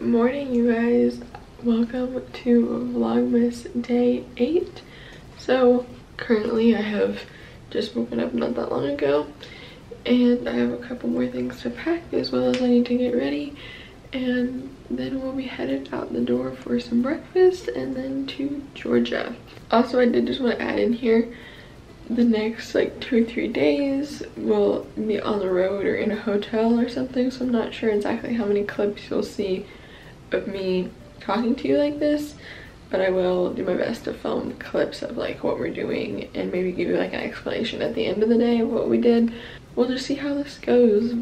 Morning, you guys. Welcome to Vlogmas Day 8. So, currently I have just woken up not that long ago, and I have a couple more things to pack as well as I need to get ready, and then we'll be headed out the door for some breakfast and then to Georgia. Also, I did just want to add in here the next like two or three days we'll be on the road or in a hotel or something so i'm not sure exactly how many clips you'll see of me talking to you like this but i will do my best to film clips of like what we're doing and maybe give you like an explanation at the end of the day of what we did. We'll just see how this goes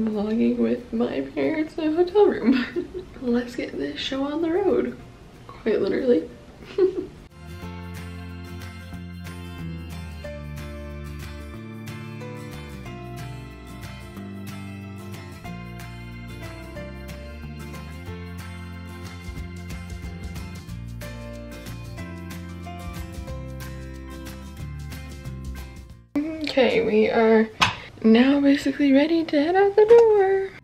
vlogging with my parents in a hotel room. Let's get this show on the road. Quite literally Okay, we are now basically ready to head out the door.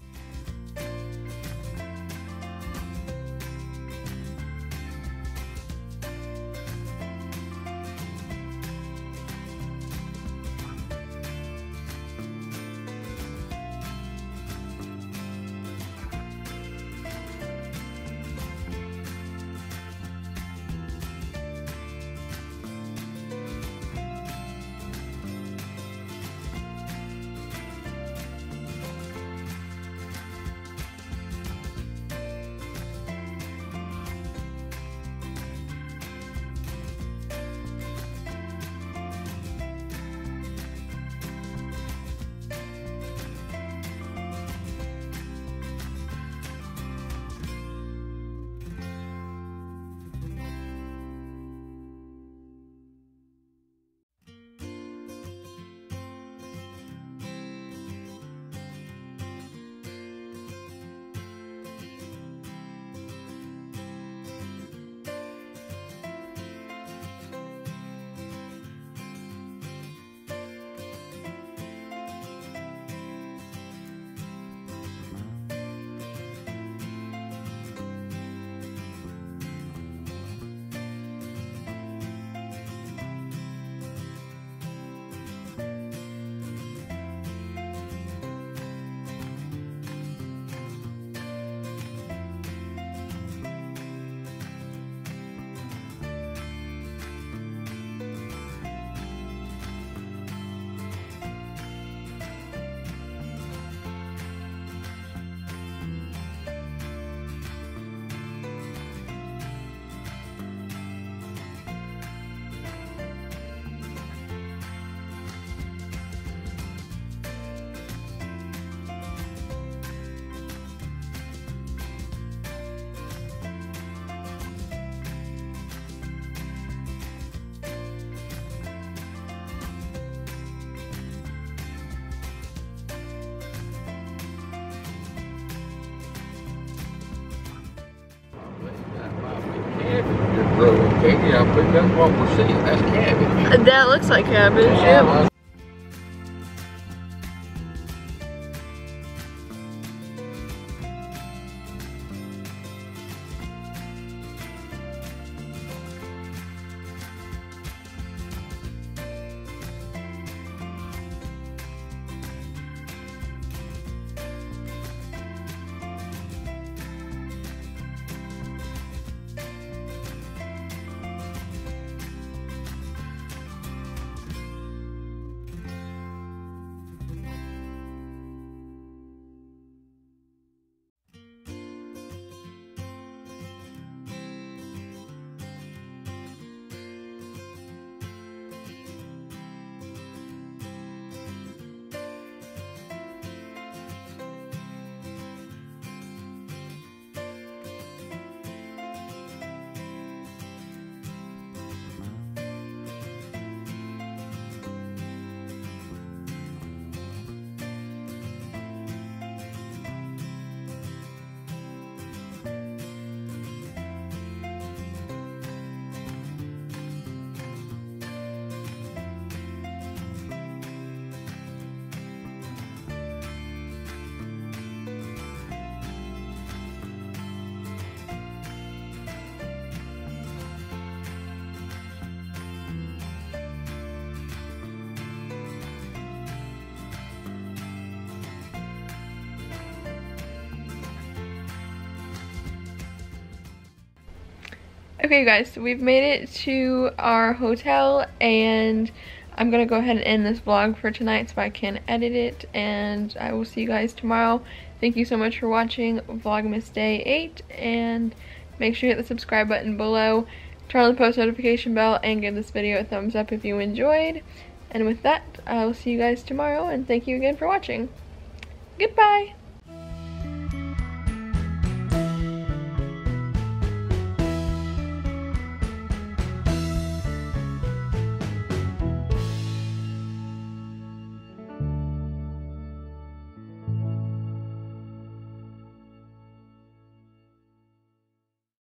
That's what we're seeing. That's cabbage. That looks like cabbage. Okay, you guys, so we've made it to our hotel and I'm gonna go ahead and end this vlog for tonight so I can edit it and I will see you guys tomorrow. Thank you so much for watching Vlogmas Day 8 and make sure you hit the subscribe button below, turn on the post notification bell, and give this video a thumbs up if you enjoyed. And with that, I will see you guys tomorrow and thank you again for watching. Goodbye!